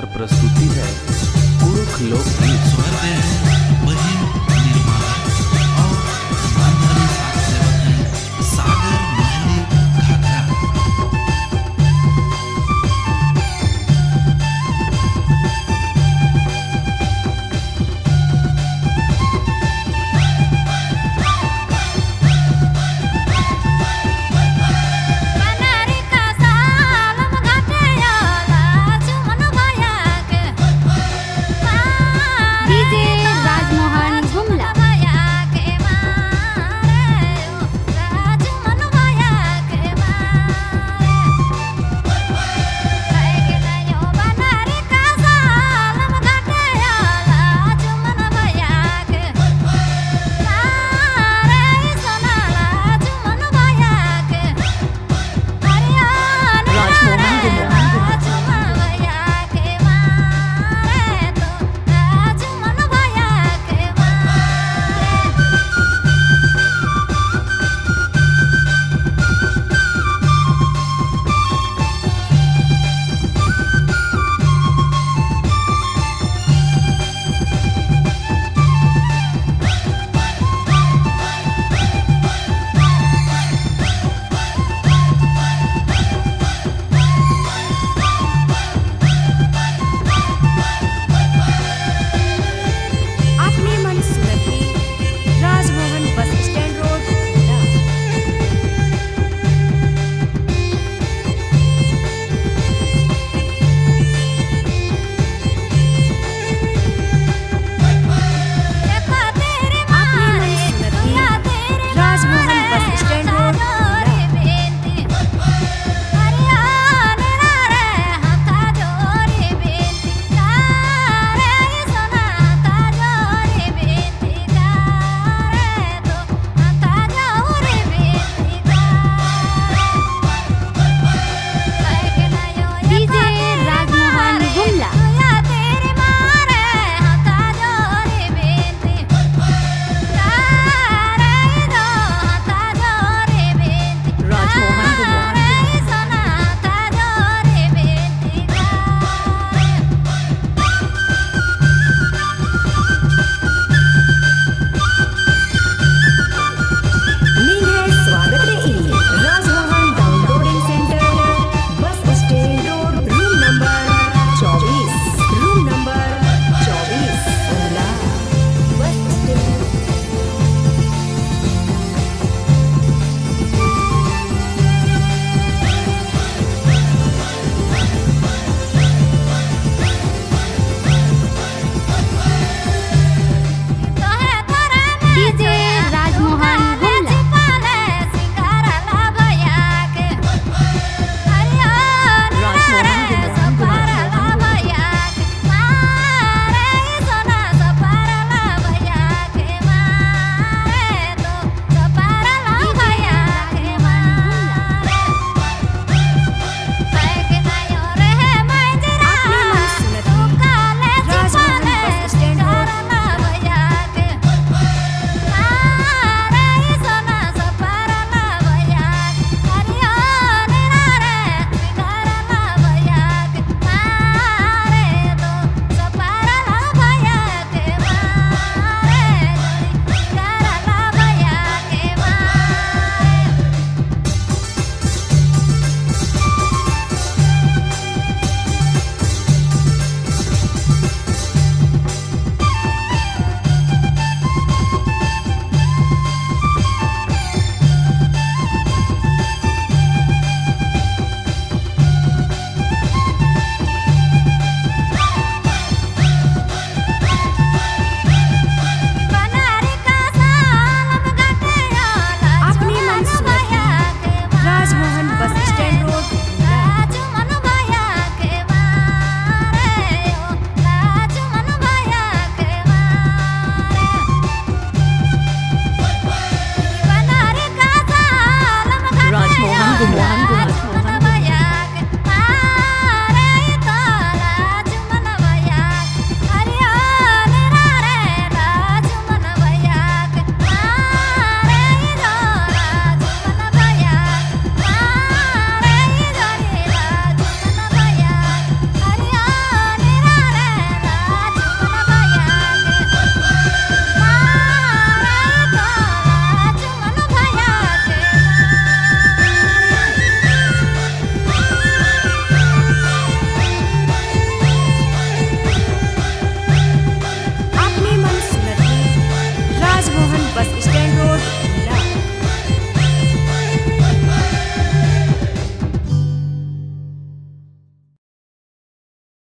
लेकर प्रस्तुति है कुरुख लोकगीत स्वर पे